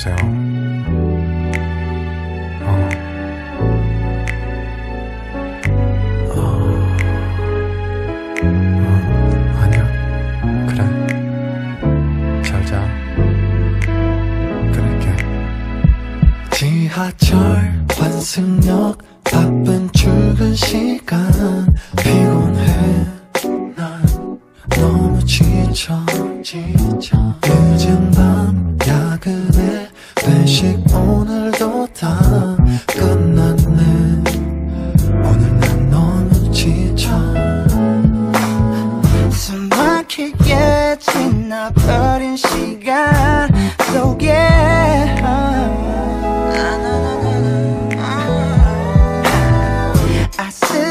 여보세요. 어. 어. 어. 아니야. 그래. 잘 자. 끊을게. 지하철 환승역 바쁜 출근 시간 피곤해 난 너무 지쳐 지쳐 늦은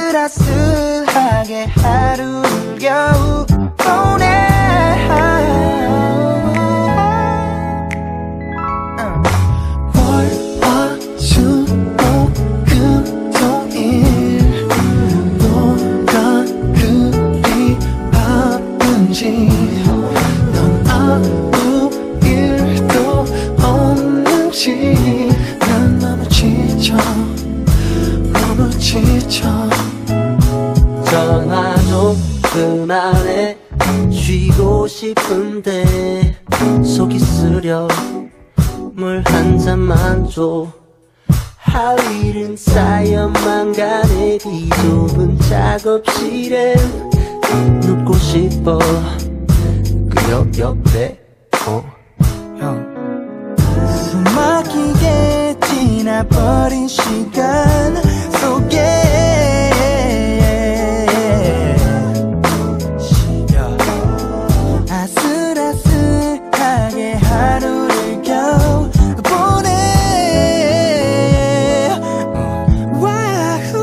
아슬아슬하게 하루를 겨우 보내. 바쁜지 넌 아무 일도 없는지 그만해 쉬고 싶은데 속이 쓰려 물 한 잔만 줘. 하위는 쌓여만 가네. 비좁은 작업실에 눕고 싶어. 그역 옆에 어. 숨 막히게 지나버린 시간 하루를 겨우 보내. 와후,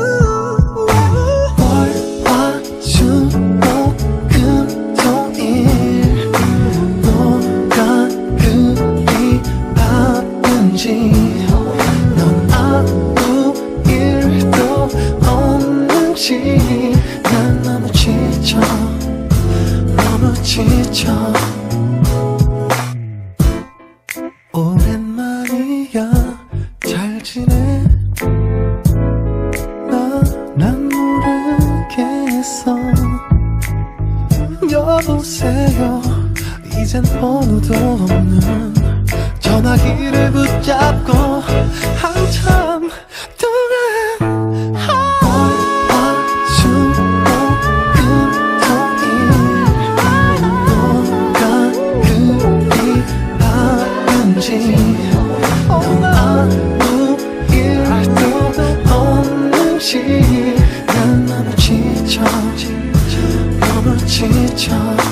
월화수목금토일. 너가 그리 바쁜지. 넌 아무 일도 없는지. 난 너무 지쳐 너무 지쳐 있어. 여보세요. 이젠 번호도 없는 전화기를 붙잡고 한참 동안 아주 어, 그리 바쁜지. 아무 일도 없는지 지쳐 너무 지쳐.